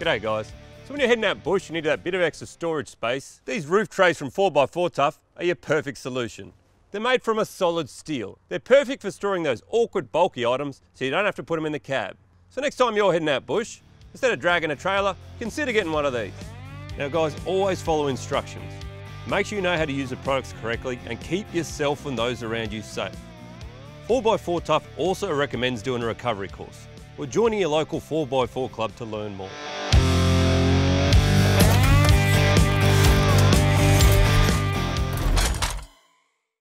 G'day guys. So when you're heading out bush, you need that bit of extra storage space. These roof trays from 4x4 Tough are your perfect solution. They're made from a solid steel. They're perfect for storing those awkward bulky items so you don't have to put them in the cab. So next time you're heading out bush, instead of dragging a trailer, consider getting one of these. Now guys, always follow instructions. Make sure you know how to use the products correctly and keep yourself and those around you safe. 4x4 Tough also recommends doing a recovery course or joining your local 4x4 club to learn more.